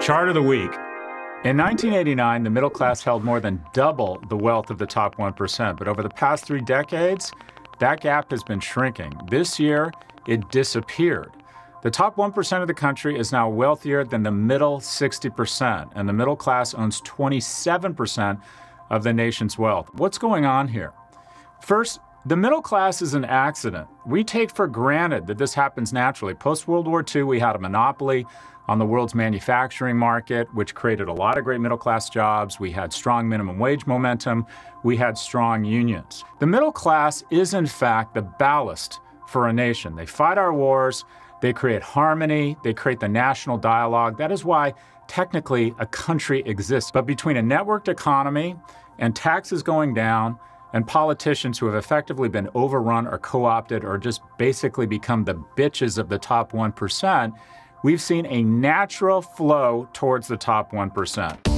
Chart of the week. In 1989, the middle class held more than double the wealth of the top 1%, but over the past three decades, that gap has been shrinking. This year, it disappeared. The top 1% of the country is now wealthier than the middle 60%, and the middle class owns 27% of the nation's wealth. What's going on here? First, the middle class is an accident. We take for granted that this happens naturally. Post World War II, we had a monopoly on the world's manufacturing market, which created a lot of great middle class jobs. We had strong minimum wage momentum. We had strong unions. The middle class is, in fact, the ballast for a nation. They fight our wars, they create harmony, they create the national dialogue. That is why, technically, a country exists. But between a networked economy and taxes going down, and politicians who have effectively been overrun or co opted or just basically become the bitches of the top 1%, we've seen a natural flow towards the top 1%.